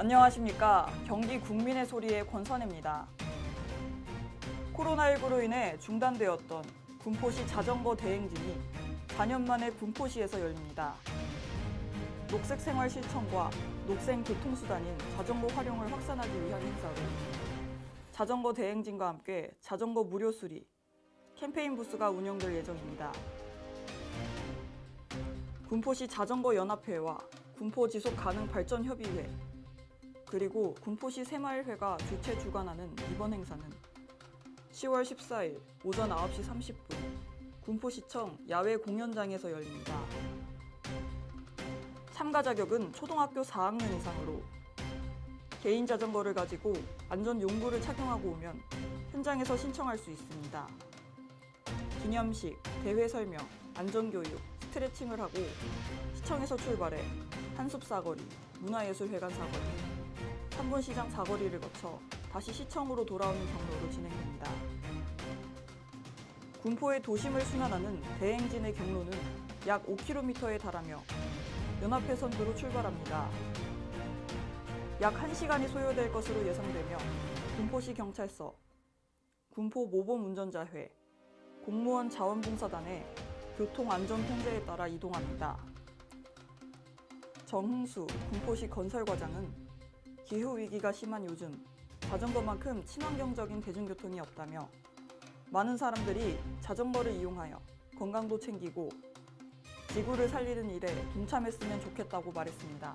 안녕하십니까. 경기 국민의 소리의 권선혜입니다. 코로나19로 인해 중단되었던 군포시 자전거 대행진이 4년 만에 군포시에서 열립니다. 녹색 생활 실천과 녹색 교통수단인 자전거 활용을 확산하기 위한 행사로 자전거 대행진과 함께 자전거 무료 수리, 캠페인 부스가 운영될 예정입니다. 군포시 자전거 연합회와 군포 지속 가능 발전 협의회 그리고 군포시 새마을회가 주최 주관하는 이번 행사는 10월 14일 오전 9시 30분 군포시청 야외 공연장에서 열립니다. 참가 자격은 초등학교 4학년 이상으로 개인 자전거를 가지고 안전 용구를 착용하고 오면 현장에서 신청할 수 있습니다. 기념식, 대회 설명, 안전교육, 스트레칭을 하고 시청에서 출발해 한숲 사거리, 문화예술회관 사거리, 삼본시장 사거리를 거쳐 다시 시청으로 돌아오는 경로로 진행됩니다. 군포의 도심을 순환하는 대행진의 경로는 약 5km에 달하며 연합회 선두로 출발합니다. 약 1시간이 소요될 것으로 예상되며 군포시 경찰서, 군포 모범 운전자회, 공무원 자원봉사단의 교통안전 통제에 따라 이동합니다. 정흥수 군포시 건설과장은 기후위기가 심한 요즘 자전거만큼 친환경적인 대중교통이 없다며 많은 사람들이 자전거를 이용하여 건강도 챙기고 지구를 살리는 일에 동참했으면 좋겠다고 말했습니다.